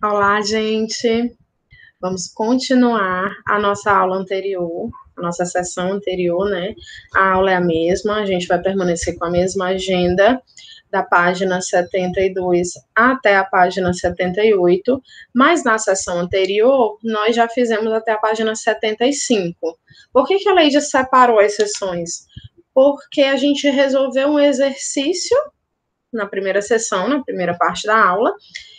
Olá, gente. Vamos continuar a nossa aula anterior, a nossa sessão anterior, né? A aula é a mesma, a gente vai permanecer com a mesma agenda da página 72 até a página 78, mas na sessão anterior nós já fizemos até a página 75. Por que, que a lei separou as sessões? Porque a gente resolveu um exercício na primeira sessão, na primeira parte da aula,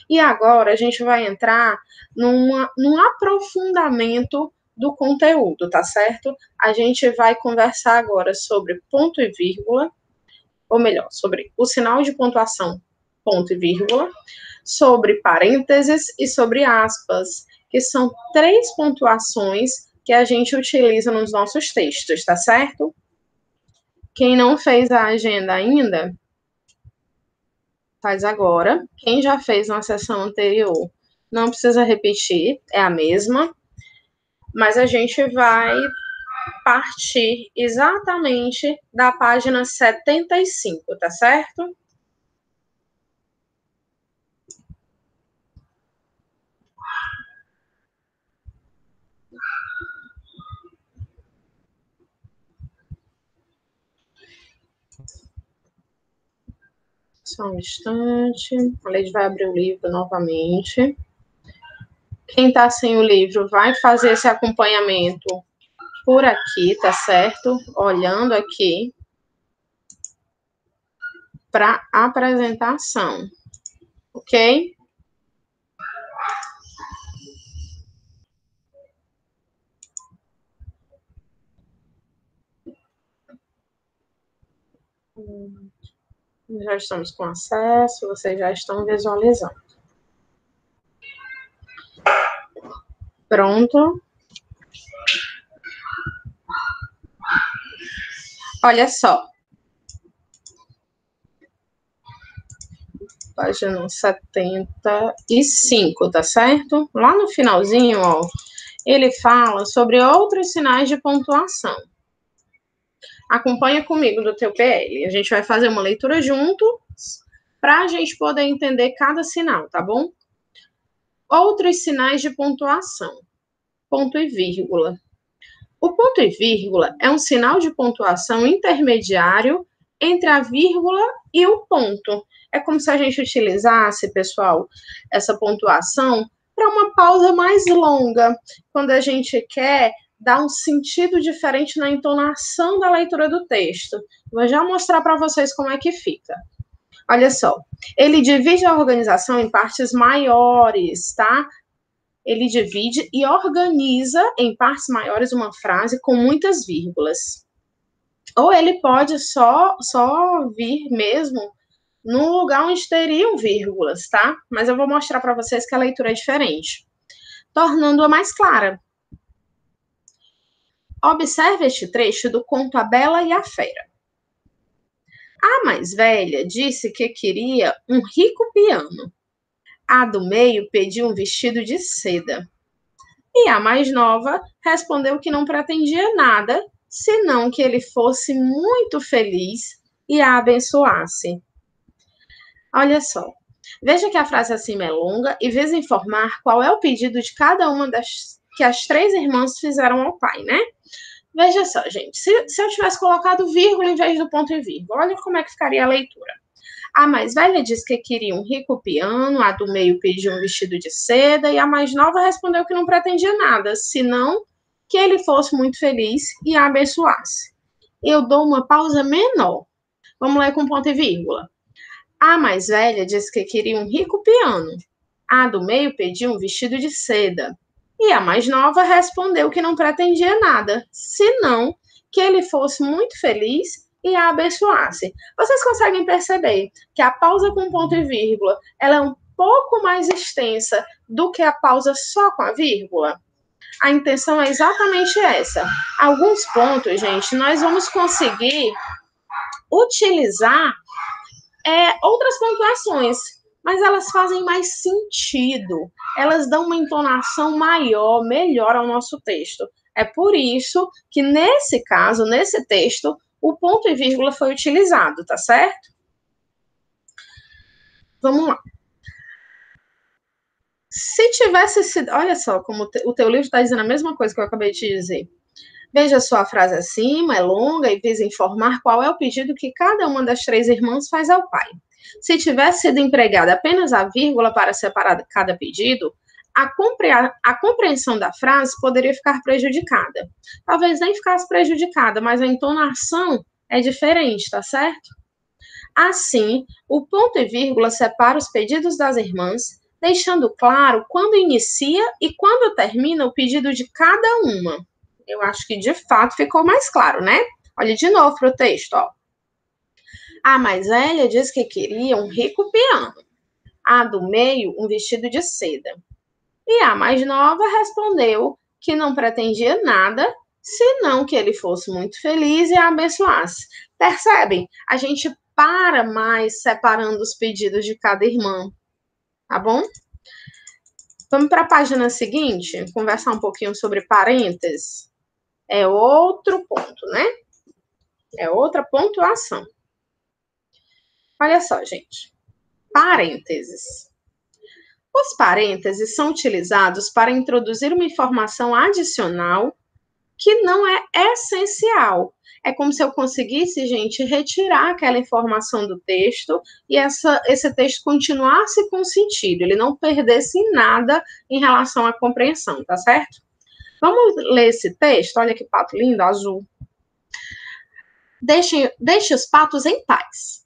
e agora a gente vai entrar numa, num aprofundamento do conteúdo, tá certo? A gente vai conversar agora sobre ponto e vírgula, ou melhor, sobre o sinal de pontuação, ponto e vírgula, sobre parênteses e sobre aspas, que são três pontuações que a gente utiliza nos nossos textos, tá certo? Quem não fez a agenda ainda, faz agora. Quem já fez na sessão anterior, não precisa repetir, é a mesma. Mas a gente vai partir exatamente da página 75, tá certo? Só um instante. A Leide vai abrir o livro novamente. Quem está sem o livro vai fazer esse acompanhamento por aqui, tá certo? Olhando aqui para apresentação, ok? Já estamos com acesso, vocês já estão visualizando. Pronto. Olha só. Página 75, tá certo? Lá no finalzinho, ó, ele fala sobre outros sinais de pontuação. Acompanha comigo do teu PL. A gente vai fazer uma leitura junto para a gente poder entender cada sinal, tá bom? Outros sinais de pontuação. Ponto e vírgula. O ponto e vírgula é um sinal de pontuação intermediário entre a vírgula e o ponto. É como se a gente utilizasse, pessoal, essa pontuação para uma pausa mais longa, quando a gente quer dar um sentido diferente na entonação da leitura do texto. Vou já mostrar para vocês como é que fica. Olha só, ele divide a organização em partes maiores, tá? Ele divide e organiza em partes maiores uma frase com muitas vírgulas. Ou ele pode só só vir mesmo no lugar onde teriam vírgulas, tá? Mas eu vou mostrar para vocês que a leitura é diferente, tornando-a mais clara. Observe este trecho do conto A Bela e a Fera. A mais velha disse que queria um rico piano. A do meio pediu um vestido de seda. E a mais nova respondeu que não pretendia nada, senão que ele fosse muito feliz e a abençoasse. Olha só. Veja que a frase acima é longa e visa informar qual é o pedido de cada uma das que as três irmãs fizeram ao pai, né? Veja só, gente, se, se eu tivesse colocado vírgula em vez do ponto e vírgula, olha como é que ficaria a leitura. A mais velha disse que queria um rico piano, a do meio pediu um vestido de seda, e a mais nova respondeu que não pretendia nada, senão que ele fosse muito feliz e a abençoasse. Eu dou uma pausa menor. Vamos ler com ponto e vírgula. A mais velha disse que queria um rico piano. A do meio pediu um vestido de seda. E a mais nova respondeu que não pretendia nada, senão que ele fosse muito feliz e a abençoasse. Vocês conseguem perceber que a pausa com ponto e vírgula ela é um pouco mais extensa do que a pausa só com a vírgula? A intenção é exatamente essa. Alguns pontos, gente, nós vamos conseguir utilizar é, outras pontuações mas elas fazem mais sentido, elas dão uma entonação maior, melhor ao nosso texto. É por isso que, nesse caso, nesse texto, o ponto e vírgula foi utilizado, tá certo? Vamos lá. Se tivesse sido. Olha só, como o teu livro está dizendo a mesma coisa que eu acabei de dizer. Veja sua frase acima, é longa e visa informar qual é o pedido que cada uma das três irmãs faz ao pai. Se tivesse sido empregada apenas a vírgula para separar cada pedido, a, compre a compreensão da frase poderia ficar prejudicada. Talvez nem ficasse prejudicada, mas a entonação é diferente, tá certo? Assim, o ponto e vírgula separa os pedidos das irmãs, deixando claro quando inicia e quando termina o pedido de cada uma. Eu acho que de fato ficou mais claro, né? Olhe de novo para o texto, ó. A mais velha diz que queria um rico piano. A do meio, um vestido de seda. E a mais nova respondeu que não pretendia nada, senão que ele fosse muito feliz e a abençoasse. Percebem? A gente para mais separando os pedidos de cada irmã. Tá bom? Vamos para a página seguinte, conversar um pouquinho sobre parênteses. É outro ponto, né? É outra pontuação. Olha só, gente. Parênteses. Os parênteses são utilizados para introduzir uma informação adicional que não é essencial. É como se eu conseguisse, gente, retirar aquela informação do texto e essa, esse texto continuasse com sentido, ele não perdesse nada em relação à compreensão, tá certo? Vamos ler esse texto? Olha que pato lindo, azul. Deixe, deixe os patos em paz.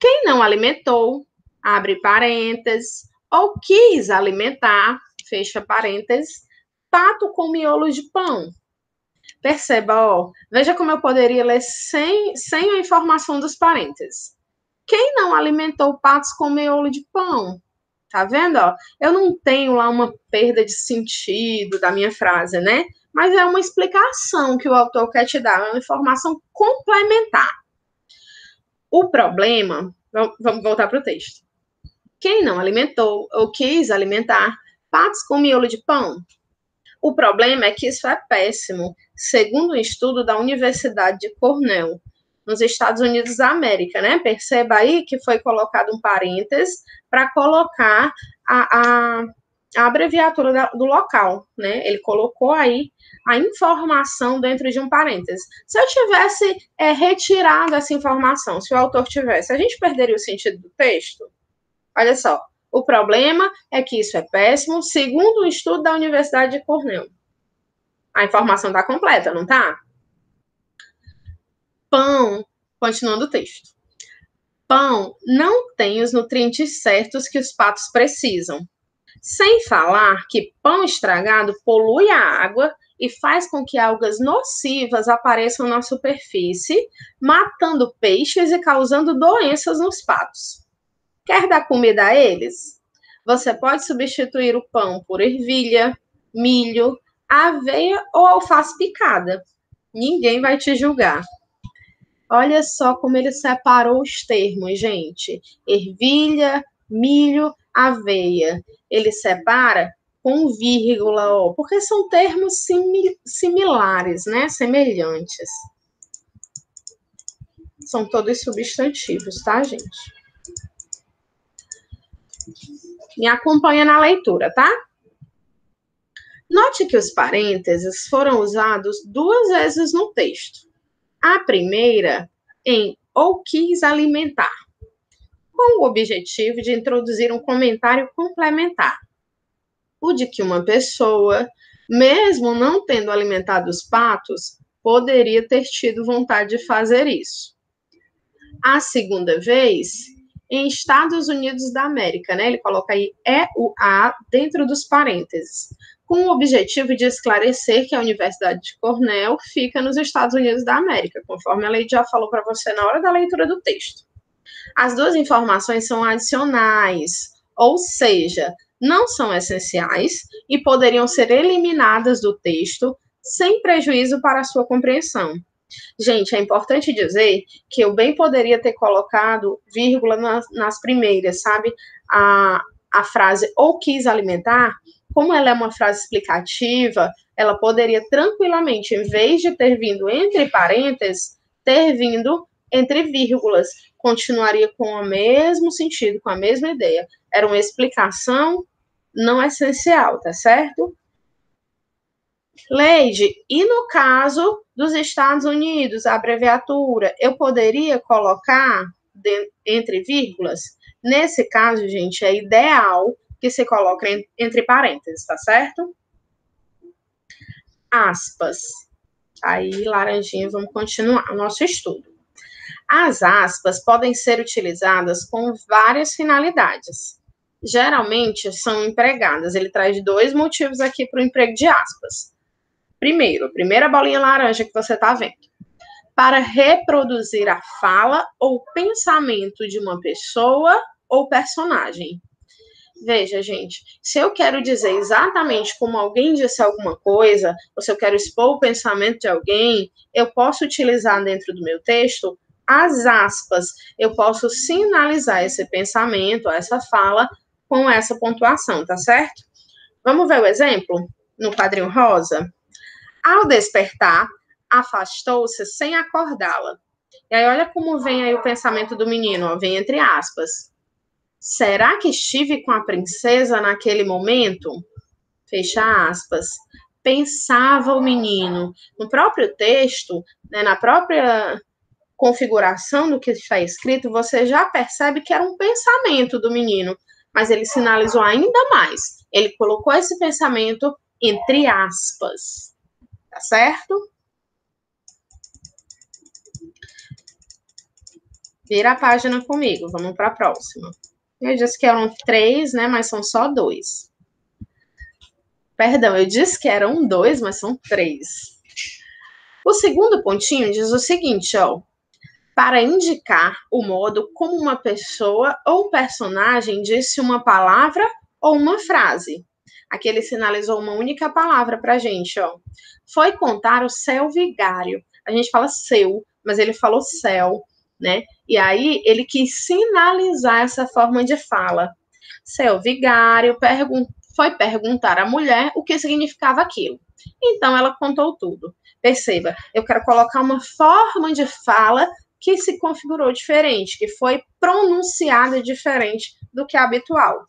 Quem não alimentou, abre parênteses, ou quis alimentar, fecha parênteses, pato com miolo de pão. Perceba, ó, veja como eu poderia ler sem, sem a informação dos parênteses. Quem não alimentou patos com miolo de pão? Tá vendo? Ó? Eu não tenho lá uma perda de sentido da minha frase, né? Mas é uma explicação que o autor quer te dar, é uma informação complementar. O problema, vamos voltar para o texto. Quem não alimentou ou quis alimentar patos com miolo de pão? O problema é que isso é péssimo, segundo um estudo da Universidade de Cornell, nos Estados Unidos da América, né? Perceba aí que foi colocado um parênteses para colocar a, a, a abreviatura da, do local, né? Ele colocou aí a informação dentro de um parêntese. Se eu tivesse é, retirado essa informação, se o autor tivesse, a gente perderia o sentido do texto? Olha só, o problema é que isso é péssimo, segundo um estudo da Universidade de Cornell. A informação está completa, não está? Pão, continuando o texto. Pão não tem os nutrientes certos que os patos precisam. Sem falar que pão estragado polui a água e faz com que algas nocivas apareçam na superfície, matando peixes e causando doenças nos patos. Quer dar comida a eles? Você pode substituir o pão por ervilha, milho, aveia ou alface picada. Ninguém vai te julgar. Olha só como ele separou os termos, gente. Ervilha, milho, aveia. Ele separa com vírgula, ó, porque são termos similares, né? Semelhantes. São todos substantivos, tá, gente? Me acompanha na leitura, tá? Note que os parênteses foram usados duas vezes no texto. A primeira em ou quis alimentar, com o objetivo de introduzir um comentário complementar. O de que uma pessoa, mesmo não tendo alimentado os patos, poderia ter tido vontade de fazer isso. A segunda vez em Estados Unidos da América, né? Ele coloca aí é o A dentro dos parênteses, com o objetivo de esclarecer que a Universidade de Cornell fica nos Estados Unidos da América, conforme a lei já falou para você na hora da leitura do texto. As duas informações são adicionais, ou seja, não são essenciais e poderiam ser eliminadas do texto sem prejuízo para a sua compreensão. Gente, é importante dizer que eu bem poderia ter colocado vírgula nas, nas primeiras, sabe? A, a frase ou quis alimentar, como ela é uma frase explicativa, ela poderia tranquilamente, em vez de ter vindo entre parênteses, ter vindo entre vírgulas. Continuaria com o mesmo sentido, com a mesma ideia. Era uma explicação não essencial, tá certo? Leide, e no caso dos Estados Unidos, a abreviatura, eu poderia colocar de, entre vírgulas? Nesse caso, gente, é ideal que se coloque entre parênteses, tá certo? Aspas. Aí, laranjinha, vamos continuar o nosso estudo. As aspas podem ser utilizadas com várias finalidades. Geralmente são empregadas. Ele traz dois motivos aqui para o emprego de aspas. Primeiro, a primeira bolinha laranja que você está vendo. Para reproduzir a fala ou pensamento de uma pessoa ou personagem. Veja, gente, se eu quero dizer exatamente como alguém disse alguma coisa, ou se eu quero expor o pensamento de alguém, eu posso utilizar dentro do meu texto as aspas. Eu posso sinalizar esse pensamento, essa fala, com essa pontuação, tá certo? Vamos ver o exemplo no quadrinho rosa? Ao despertar, afastou-se sem acordá-la. E aí, olha como vem aí o pensamento do menino, ó, vem entre aspas. Será que estive com a princesa naquele momento? Fecha aspas. Pensava o menino. No próprio texto, né, na própria configuração do que está escrito, você já percebe que era um pensamento do menino, mas ele sinalizou ainda mais. Ele colocou esse pensamento entre aspas. Tá certo? Vira a página comigo, vamos para a próxima. Eu disse que eram três, né? Mas são só dois. Perdão, eu disse que eram dois, mas são três. O segundo pontinho diz o seguinte, ó. Para indicar o modo como uma pessoa ou personagem disse uma palavra ou uma frase. Aqui ele sinalizou uma única palavra para a gente, ó. Foi contar o céu vigário. A gente fala seu, mas ele falou céu, né? E aí ele quis sinalizar essa forma de fala. Céu vigário pergun foi perguntar à mulher o que significava aquilo. Então ela contou tudo. Perceba, eu quero colocar uma forma de fala que se configurou diferente, que foi pronunciada diferente do que é habitual.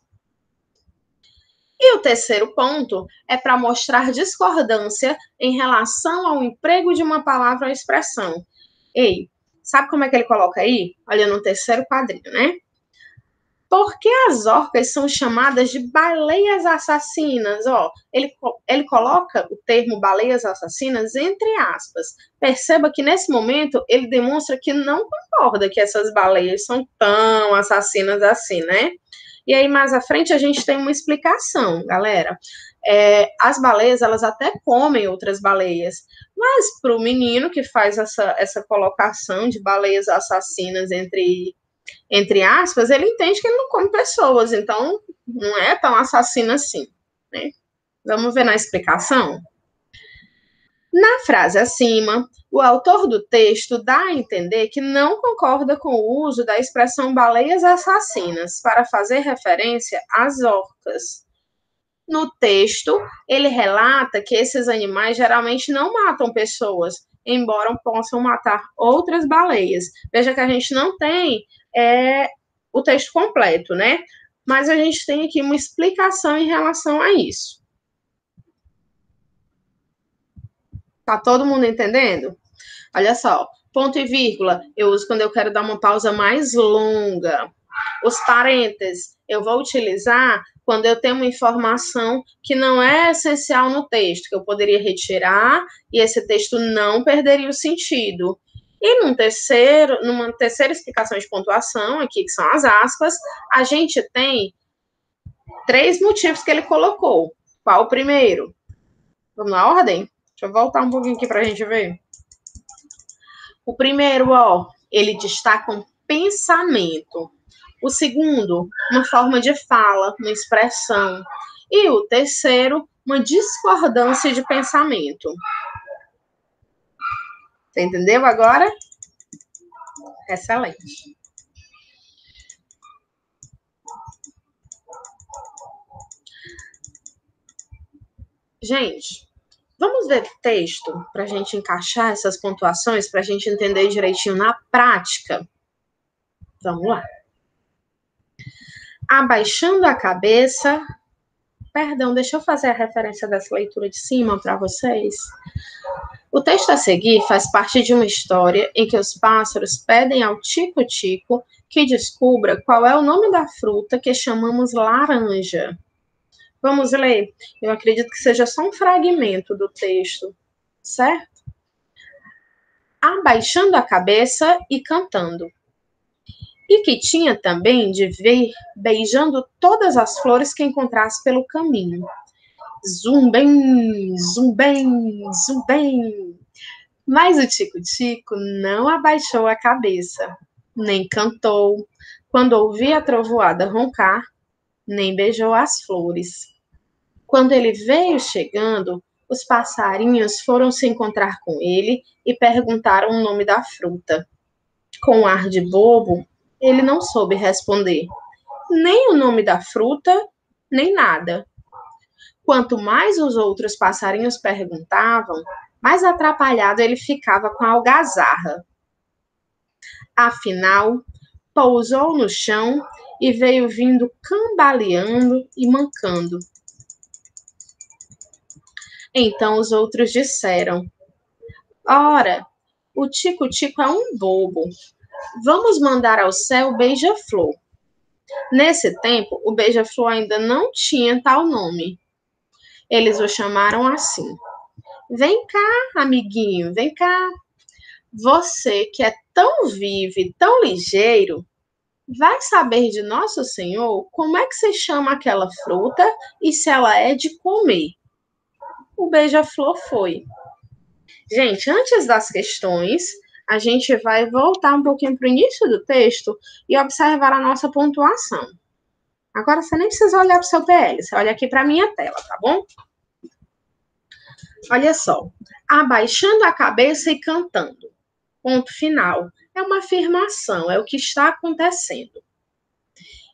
E o terceiro ponto é para mostrar discordância em relação ao emprego de uma palavra ou expressão. Ei, sabe como é que ele coloca aí? Olha no terceiro quadrinho, né? Por que as orcas são chamadas de baleias assassinas? Ó, ele, ele coloca o termo baleias assassinas entre aspas. Perceba que nesse momento ele demonstra que não concorda que essas baleias são tão assassinas assim, né? E aí, mais à frente, a gente tem uma explicação, galera. É, as baleias, elas até comem outras baleias, mas para o menino que faz essa, essa colocação de baleias assassinas entre, entre aspas, ele entende que ele não come pessoas, então não é tão assassino assim, né? Vamos ver na explicação? Na frase acima, o autor do texto dá a entender que não concorda com o uso da expressão baleias assassinas para fazer referência às orcas. No texto, ele relata que esses animais geralmente não matam pessoas, embora possam matar outras baleias. Veja que a gente não tem é, o texto completo, né? Mas a gente tem aqui uma explicação em relação a isso. Tá todo mundo entendendo? Olha só, ponto e vírgula eu uso quando eu quero dar uma pausa mais longa. Os parênteses eu vou utilizar quando eu tenho uma informação que não é essencial no texto, que eu poderia retirar e esse texto não perderia o sentido. E num terceiro, numa terceira explicação de pontuação, aqui que são as aspas, a gente tem três motivos que ele colocou. Qual o primeiro? Vamos na ordem? Deixa eu voltar um pouquinho aqui para a gente ver. O primeiro, ó, ele destaca um pensamento. O segundo, uma forma de fala, uma expressão. E o terceiro, uma discordância de pensamento. Você entendeu agora? Excelente. Gente, Vamos ver o texto para a gente encaixar essas pontuações, para a gente entender direitinho na prática? Vamos lá. Abaixando a cabeça, Perdão, deixa eu fazer a referência dessa leitura de cima para vocês. O texto a seguir faz parte de uma história em que os pássaros pedem ao Tico-Tico que descubra qual é o nome da fruta que chamamos laranja. Vamos ler? Eu acredito que seja só um fragmento do texto, certo? Abaixando a cabeça e cantando. E que tinha também de ver beijando todas as flores que encontrasse pelo caminho zumbem, zumbem, zumbem. Mas o Tico-Tico não abaixou a cabeça, nem cantou, quando ouvi a trovoada roncar, nem beijou as flores. Quando ele veio chegando, os passarinhos foram se encontrar com ele e perguntaram o nome da fruta. Com um ar de bobo, ele não soube responder, nem o nome da fruta, nem nada. Quanto mais os outros passarinhos perguntavam, mais atrapalhado ele ficava com a algazarra. Afinal, pousou no chão e veio vindo cambaleando e mancando. Então os outros disseram: Ora, o Tico-Tico é um bobo. Vamos mandar ao céu beija-flor. Nesse tempo, o beija-flor ainda não tinha tal nome. Eles o chamaram assim: Vem cá, amiguinho, vem cá. Você que é tão vivo e tão ligeiro, vai saber de Nosso Senhor como é que se chama aquela fruta e se ela é de comer. O beija-flor foi. Gente, antes das questões, a gente vai voltar um pouquinho para o início do texto e observar a nossa pontuação. Agora você nem precisa olhar para o seu PL, você olha aqui para a minha tela, tá bom? Olha só. Abaixando a cabeça e cantando. Ponto final. É uma afirmação, é o que está acontecendo.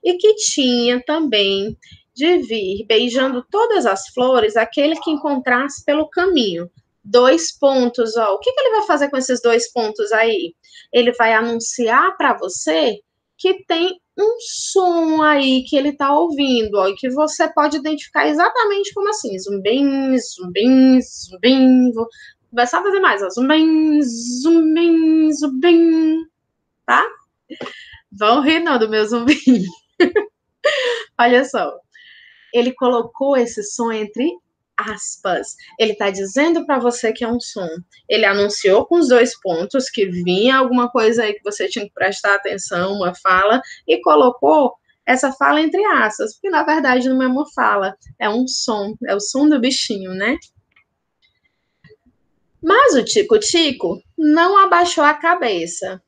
E que tinha também de vir beijando todas as flores aquele que encontrasse pelo caminho. Dois pontos, ó. O que, que ele vai fazer com esses dois pontos aí? Ele vai anunciar para você que tem um som aí que ele está ouvindo, ó, e que você pode identificar exatamente como assim, zumbim, zumbim, zumbim, vou começar a fazer mais, ó, zumbim, zumbim, zumbim, tá? Vão rir não do meu zumbim. Olha só, ele colocou esse som entre aspas. Ele está dizendo para você que é um som. Ele anunciou com os dois pontos que vinha alguma coisa aí que você tinha que prestar atenção, uma fala, e colocou essa fala entre aspas, porque na verdade não é uma fala, é um som, é o som do bichinho, né? Mas o Tico-Tico não abaixou a cabeça,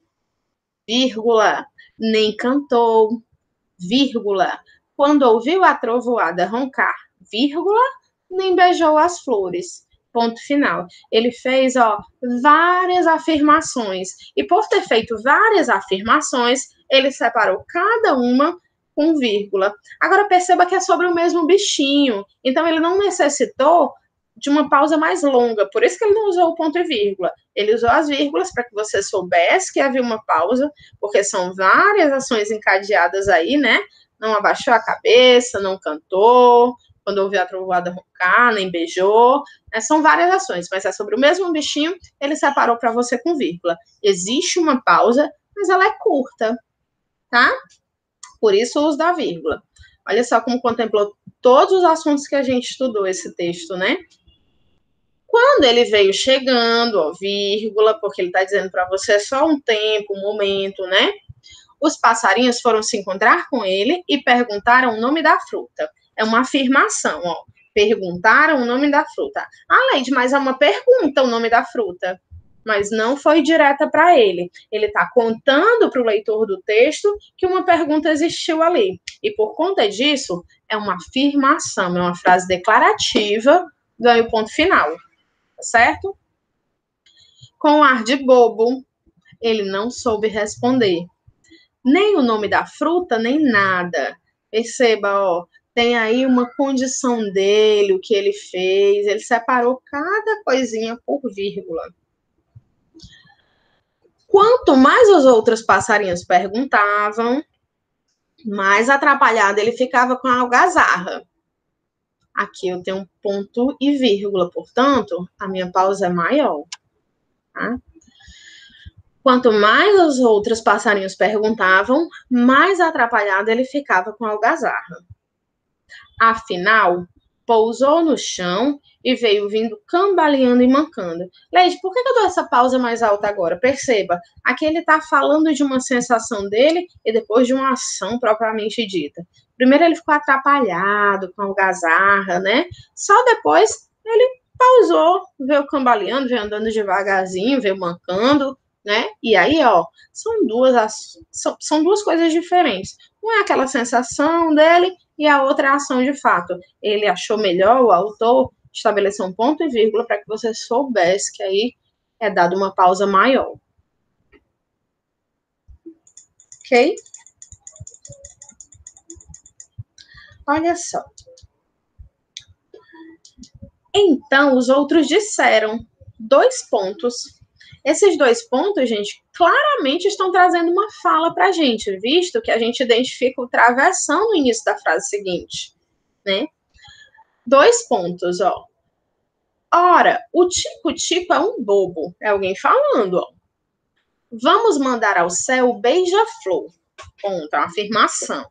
vírgula, nem cantou, vírgula, quando ouviu a trovoada roncar, vírgula, nem beijou as flores. Ponto final. Ele fez, ó, várias afirmações. E por ter feito várias afirmações, ele separou cada uma com vírgula. Agora perceba que é sobre o mesmo bichinho. Então ele não necessitou de uma pausa mais longa. Por isso que ele não usou o ponto e vírgula. Ele usou as vírgulas para que você soubesse que havia uma pausa, porque são várias ações encadeadas aí, né? Não abaixou a cabeça, não cantou, quando ouviu a trovoada roncar, nem beijou. Né? São várias ações, mas é sobre o mesmo bichinho, ele separou para você com vírgula. Existe uma pausa, mas ela é curta, tá? Por isso o uso da vírgula. Olha só como contemplou todos os assuntos que a gente estudou esse texto, né? Quando ele veio chegando, ó, vírgula, porque ele está dizendo para você só um tempo, um momento, né? Os passarinhos foram se encontrar com ele e perguntaram o nome da fruta é uma afirmação, ó. Perguntaram o nome da fruta. Ah, Leide, mas é uma pergunta o nome da fruta. Mas não foi direta para ele. Ele está contando para o leitor do texto que uma pergunta existiu ali. E por conta disso, é uma afirmação, é uma frase declarativa, ganha o ponto final. Tá certo? Com ar de bobo, ele não soube responder. Nem o nome da fruta, nem nada. Perceba, ó, tem aí uma condição dele, o que ele fez, ele separou cada coisinha por vírgula. Quanto mais os outros passarinhos perguntavam, mais atrapalhado ele ficava com a algazarra. Aqui eu tenho um ponto e vírgula, portanto, a minha pausa é maior. Tá? Quanto mais os outros passarinhos perguntavam, mais atrapalhado ele ficava com a algazarra. Afinal, pousou no chão e veio vindo cambaleando e mancando. Leide, por que eu dou essa pausa mais alta agora? Perceba, aqui ele está falando de uma sensação dele e depois de uma ação propriamente dita. Primeiro ele ficou atrapalhado com algazarra, né? Só depois ele pausou, veio cambaleando, veio andando devagarzinho, veio mancando, né? E aí, ó, são duas, são, são duas coisas diferentes. Uma é aquela sensação dele e a outra é a ação de fato. Ele achou melhor, o autor estabelecer um ponto e vírgula para que você soubesse que aí é dado uma pausa maior. Ok? Olha só. Então, os outros disseram dois pontos esses dois pontos, gente, claramente estão trazendo uma fala para a gente, visto que a gente identifica o travessão no início da frase seguinte, né? Dois pontos, ó. Ora, o tico-tico é um bobo. É alguém falando, ó. Vamos mandar ao céu beija-flor. Ponto, é uma afirmação.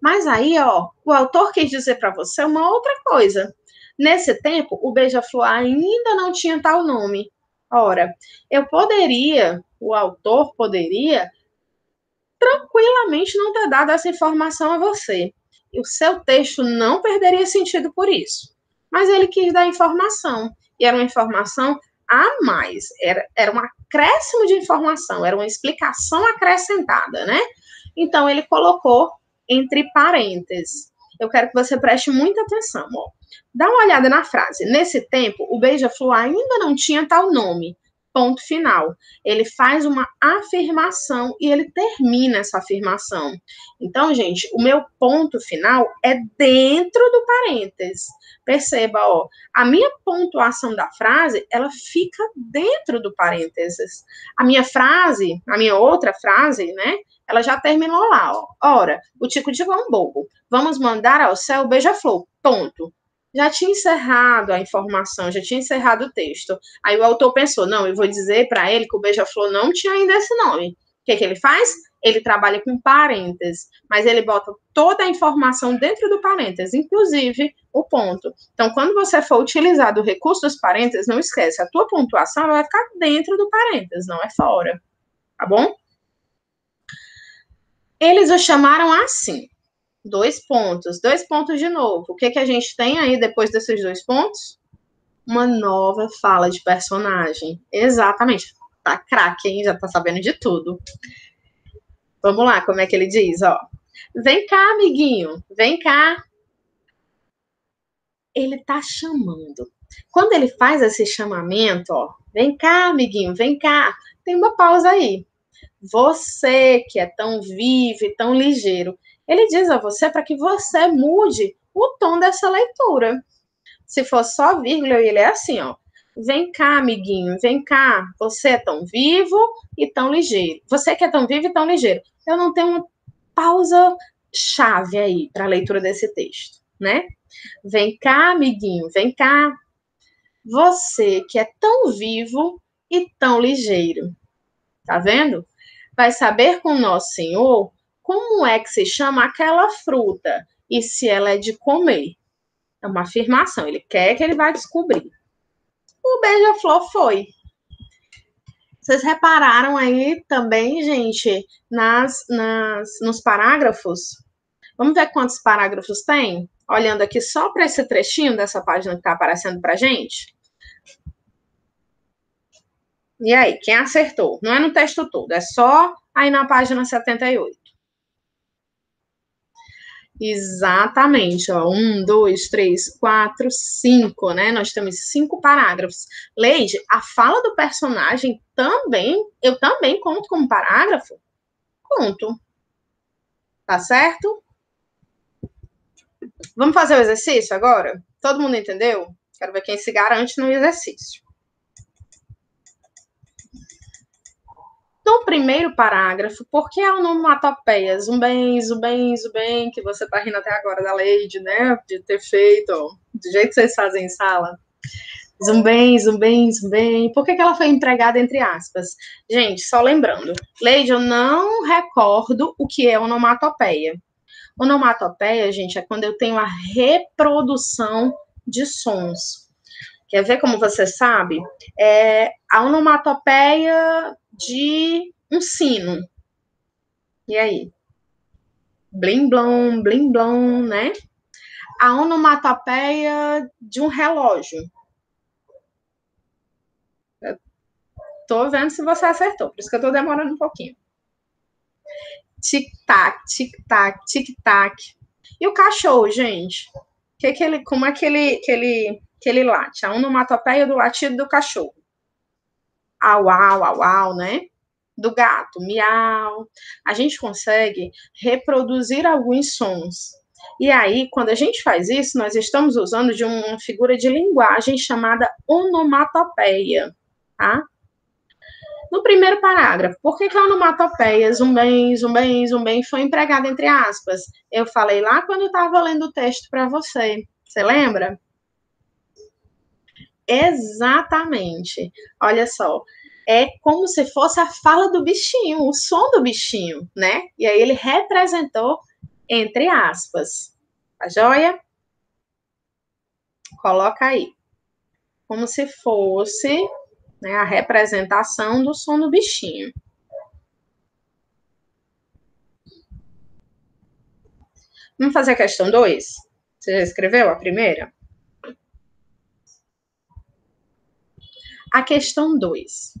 Mas aí, ó, o autor quis dizer para você uma outra coisa. Nesse tempo, o beija-flor ainda não tinha tal nome. Ora, eu poderia, o autor poderia, tranquilamente não ter dado essa informação a você. E o seu texto não perderia sentido por isso. Mas ele quis dar informação. E era uma informação a mais. Era, era um acréscimo de informação, era uma explicação acrescentada, né? Então, ele colocou entre parênteses. Eu quero que você preste muita atenção. Ó. Dá uma olhada na frase. Nesse tempo, o beija-flor ainda não tinha tal nome. Ponto final. Ele faz uma afirmação e ele termina essa afirmação. Então, gente, o meu ponto final é dentro do parênteses. Perceba, ó, a minha pontuação da frase, ela fica dentro do parênteses. A minha frase, a minha outra frase, né, ela já terminou lá, ó. Ora, o tico-tico é um bobo. Vamos mandar ao céu beija-flor. Ponto já tinha encerrado a informação, já tinha encerrado o texto. Aí o autor pensou: não, eu vou dizer para ele que o beija-flor não tinha ainda esse nome. O que, que ele faz? Ele trabalha com parênteses, mas ele bota toda a informação dentro do parênteses, inclusive o ponto. Então, quando você for utilizar o recurso dos parênteses, não esquece, a tua pontuação vai ficar dentro do parênteses, não é fora. Tá bom? Eles o chamaram assim. Dois pontos. Dois pontos de novo. O que, que a gente tem aí depois desses dois pontos? Uma nova fala de personagem. Exatamente. Tá craque, hein? Já tá sabendo de tudo. Vamos lá, como é que ele diz, ó. Vem cá, amiguinho. Vem cá. Ele tá chamando. Quando ele faz esse chamamento, ó, vem cá, amiguinho, vem cá. Tem uma pausa aí. Você que é tão vivo e tão ligeiro, ele diz a você para que você mude o tom dessa leitura. Se for só vírgula, ele é assim, ó. Vem cá, amiguinho, vem cá. Você é tão vivo e tão ligeiro. Você que é tão vivo e tão ligeiro. Eu não tenho uma pausa chave aí para a leitura desse texto, né? Vem cá, amiguinho, vem cá. Você que é tão vivo e tão ligeiro. Tá vendo? Vai saber com o nosso Senhor como é que se chama aquela fruta e se ela é de comer. É uma afirmação, ele quer que ele vai descobrir. O beija-flor foi. Vocês repararam aí também, gente, nas, nas, nos parágrafos? Vamos ver quantos parágrafos tem? Olhando aqui só para esse trechinho dessa página que está aparecendo para gente. E aí, quem acertou? Não é no texto todo, é só aí na página 78. Exatamente, ó. Um, dois, três, quatro, cinco, né? Nós temos cinco parágrafos. Leide, a fala do personagem também, eu também conto como parágrafo? Conto. Tá certo? Vamos fazer o exercício agora? Todo mundo entendeu? Quero ver quem se garante no exercício. No primeiro parágrafo, por que a onomatopeia? Zumbem, zumbem, zumbem, que você tá rindo até agora da Leide, né? De ter feito, do jeito que vocês fazem em sala. Zumbem, zumbem, zumbem. Por que, que ela foi empregada entre aspas? Gente, só lembrando, Leide, eu não recordo o que é onomatopeia. Onomatopeia, gente, é quando eu tenho a reprodução de sons. Quer ver como você sabe? É a onomatopeia de um sino. E aí? Blim blom, blim blom, né? A onomatopeia de um relógio. Tô vendo se você acertou, por isso que eu tô demorando um pouquinho. Tic-tac, tic-tac, tic-tac. E o cachorro, gente? Que que ele, como é que ele, que, ele, que ele late? A onomatopeia do latido do cachorro. Au, au, au, au, né? Do gato, miau. A gente consegue reproduzir alguns sons. E aí, quando a gente faz isso, nós estamos usando de uma figura de linguagem chamada onomatopeia, tá? No primeiro parágrafo, por que, que a onomatopeia, zumbem, zumbem, zumbem, foi empregada entre aspas? Eu falei lá quando eu estava lendo o texto para você. Você lembra? Exatamente. Olha só. É como se fosse a fala do bichinho, o som do bichinho, né? E aí ele representou entre aspas. A tá joia? Coloca aí. Como se fosse né, a representação do som do bichinho. Vamos fazer a questão 2? Você já escreveu a primeira? A questão 2.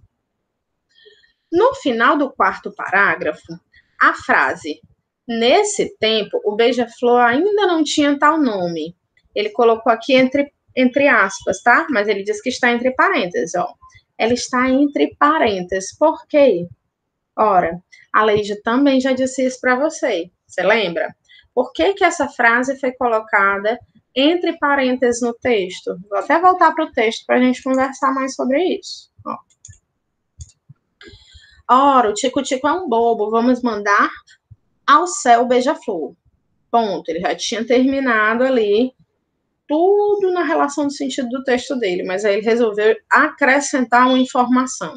No final do quarto parágrafo, a frase Nesse tempo, o beija-flor ainda não tinha tal nome. Ele colocou aqui entre, entre aspas, tá? Mas ele diz que está entre parênteses, ó ela está entre parênteses. Por quê? Ora, a Leide também já disse isso para você. Você lembra? Por que, que essa frase foi colocada entre parênteses no texto? Vou até voltar para o texto para a gente conversar mais sobre isso. Ó. Ora, o Tico-Tico é um bobo, vamos mandar ao céu beija-flor. Ponto. Ele já tinha terminado ali tudo na relação do sentido do texto dele, mas aí ele resolveu acrescentar uma informação.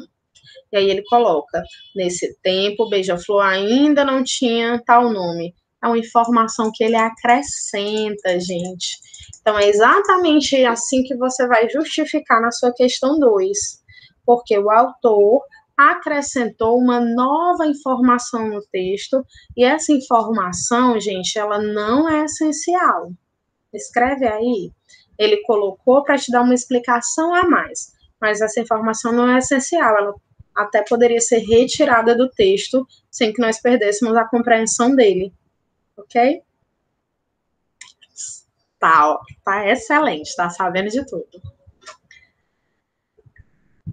E aí ele coloca: nesse tempo, Beija-Flor ainda não tinha tal nome. É uma informação que ele acrescenta, gente. Então, é exatamente assim que você vai justificar na sua questão 2. Porque o autor acrescentou uma nova informação no texto, e essa informação, gente, ela não é essencial escreve aí, ele colocou para te dar uma explicação a mais. Mas essa informação não é essencial, ela até poderia ser retirada do texto sem que nós perdêssemos a compreensão dele. Ok? Tá, ó, tá excelente, tá sabendo de tudo.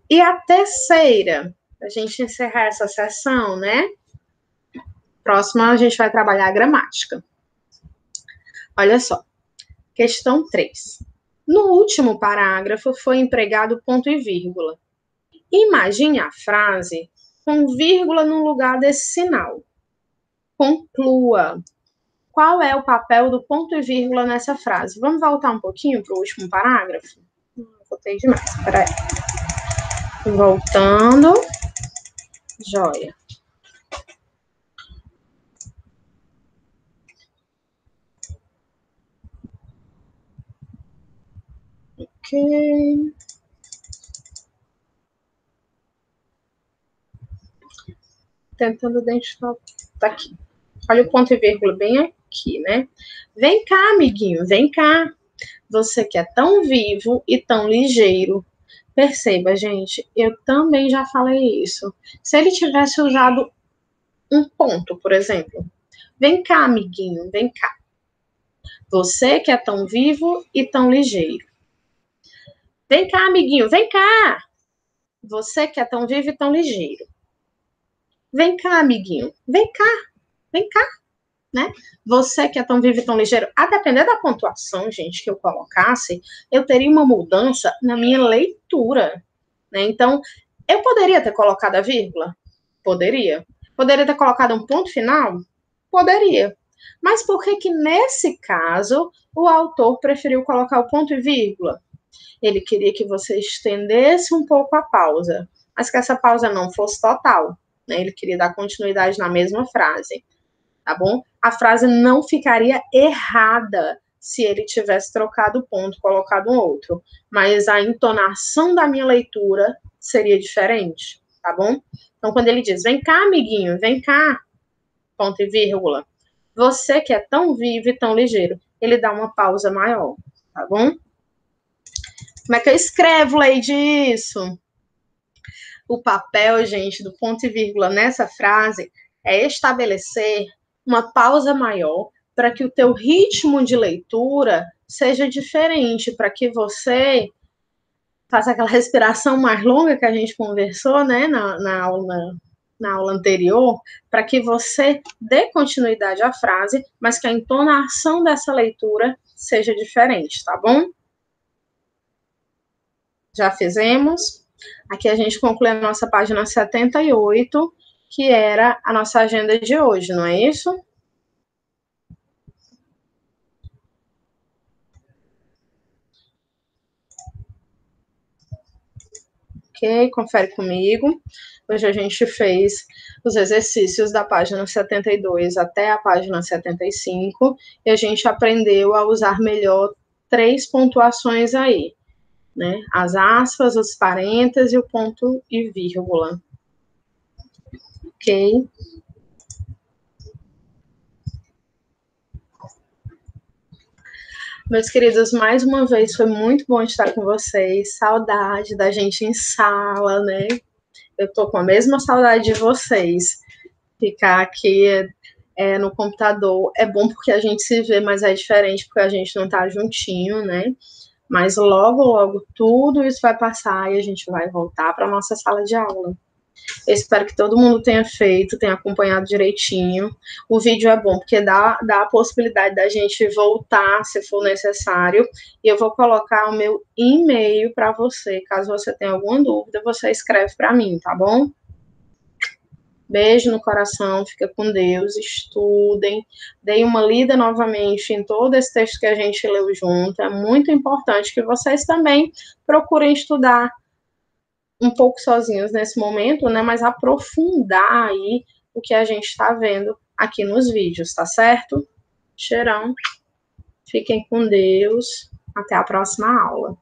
E a terceira, a gente encerrar essa sessão, né? Próxima a gente vai trabalhar a gramática. Olha só. Questão 3. No último parágrafo foi empregado ponto e vírgula. Imagine a frase com vírgula no lugar desse sinal. Conclua. Qual é o papel do ponto e vírgula nessa frase? Vamos voltar um pouquinho para o último parágrafo? Botei demais, peraí. Voltando. Joia. Ok. Tentando identificar. Tá aqui. Olha o ponto e vírgula bem aqui, né? Vem cá, amiguinho, vem cá. Você que é tão vivo e tão ligeiro. Perceba, gente, eu também já falei isso. Se ele tivesse usado um ponto, por exemplo. Vem cá, amiguinho, vem cá. Você que é tão vivo e tão ligeiro. Vem cá, amiguinho, vem cá. Você que é tão vivo e tão ligeiro. Vem cá, amiguinho, vem cá, vem cá, né? Você que é tão vivo e tão ligeiro. A depender da pontuação, gente, que eu colocasse, eu teria uma mudança na minha leitura, né? Então, eu poderia ter colocado a vírgula? Poderia. Poderia ter colocado um ponto final? Poderia. Mas por que que nesse caso o autor preferiu colocar o ponto e vírgula? Ele queria que você estendesse um pouco a pausa, mas que essa pausa não fosse total. Né? Ele queria dar continuidade na mesma frase, tá bom? A frase não ficaria errada se ele tivesse trocado o ponto, colocado um outro, mas a entonação da minha leitura seria diferente, tá bom? Então, quando ele diz, vem cá, amiguinho, vem cá, ponto e vírgula, você que é tão vivo e tão ligeiro, ele dá uma pausa maior, tá bom? Como é que eu escrevo, Leide, isso? O papel, gente, do ponto e vírgula nessa frase é estabelecer uma pausa maior para que o teu ritmo de leitura seja diferente, para que você faça aquela respiração mais longa que a gente conversou, né, na, na aula na aula anterior, para que você dê continuidade à frase, mas que a entonação dessa leitura seja diferente, tá bom? Já fizemos. Aqui a gente conclui a nossa página 78, que era a nossa agenda de hoje, não é isso? Ok, confere comigo. Hoje a gente fez os exercícios da página 72 até a página 75 e a gente aprendeu a usar melhor três pontuações aí, né? As aspas, os parênteses o ponto e vírgula. Ok? Meus queridos, mais uma vez foi muito bom estar com vocês. Saudade da gente em sala, né? eu tô com a mesma saudade de vocês. Ficar aqui é, no computador é bom porque a gente se vê, mas é diferente porque a gente não tá juntinho, né? Mas logo, logo tudo isso vai passar e a gente vai voltar para nossa sala de aula. Eu espero que todo mundo tenha feito, tenha acompanhado direitinho. O vídeo é bom porque dá, dá a possibilidade da gente voltar se for necessário. E eu vou colocar o meu e-mail para você. Caso você tenha alguma dúvida, você escreve para mim, tá bom? Beijo no coração, fica com Deus, estudem, deem uma lida novamente em todo esse texto que a gente leu junto. É muito importante que vocês também procurem estudar um pouco sozinhos nesse momento, né? Mas aprofundar aí o que a gente está vendo aqui nos vídeos, tá certo? Cheirão. Fiquem com Deus. Até a próxima aula.